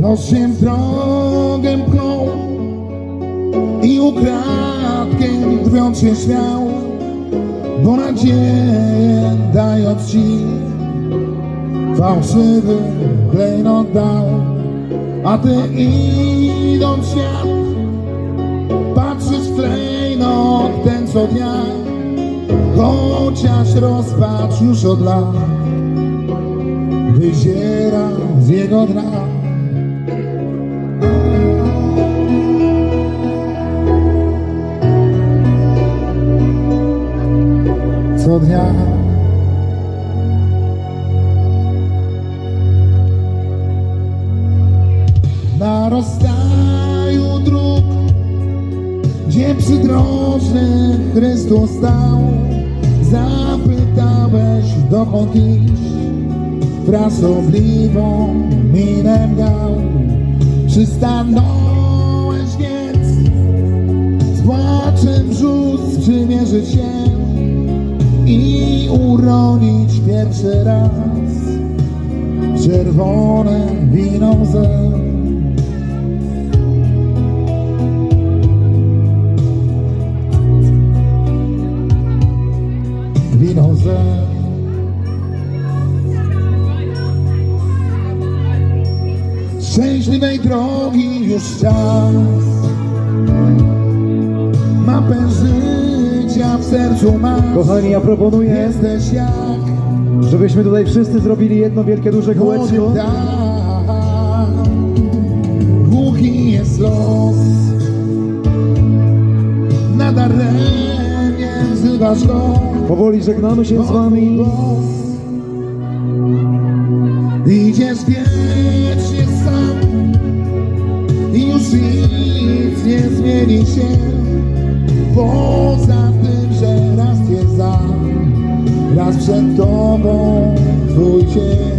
Nos się w drogę pchnął i ukradkiem drwiąc się śmiał, bo nadzieję dając ci fałszywy klejnot dał, a ty idąc świat patrzysz w klejnot ten co dnia, chociaż rozpacz już od lat wyziera z jego dna. Dnia. Na rozstaju dróg, gdzie przydrożny Chrystus stał, zapytałeś dokąd iść, frasobliwą minę miał. Z płaczem wrzód przymierzyć się i uronić pierwszy raz czerwone wino łzę. Wino łzę. Szczęśliwej drogi już czas Mapę życia w sercu masz. Kochani, ja proponuję, Jesteś jak żebyśmy tutaj wszyscy zrobili jedno wielkie, duże kółeczko. Głuchi jest los. Nadaremnie wzywasz go. Powoli żegnamy się z wami. Idziesz wiecznie sam. I już nic nie zmieni się. Poza raz przed tobą cień